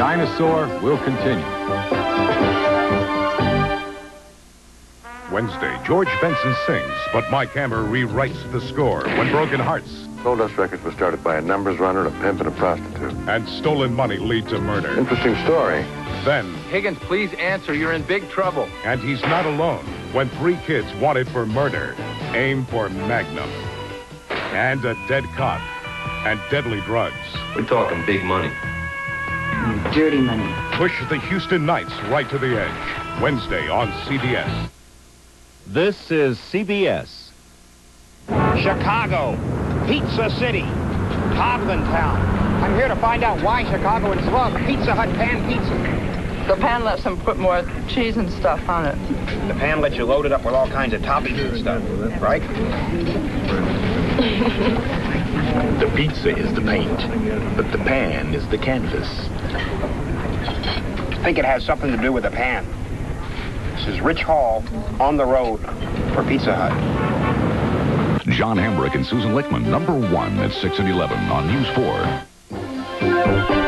Dinosaur will continue. Wednesday, George Benson sings, but Mike Hammer rewrites the score when Broken Hearts Goldust Records was started by a numbers runner, a pimp, and a prostitute. and Stolen Money lead to murder. Interesting story. Then, Higgins, please answer. You're in big trouble. and he's not alone when three kids wanted for murder aim for Magnum. And a dead cop and deadly drugs. We're talking big money. Dirty money. Push the Houston Knights right to the edge. Wednesday on CBS. This is CBS. Chicago, Pizza City, Toddlin' Town. I'm here to find out why Chicago Chicagoans love Pizza Hut pan pizza. The pan lets them put more cheese and stuff on it. The pan lets you load it up with all kinds of toppings and stuff, right? The pizza is the paint, but the pan is the canvas. I think it has something to do with the pan. This is Rich Hall on the road for Pizza Hut. John Hambrick and Susan Lickman, number one at 6 and 11 on News 4.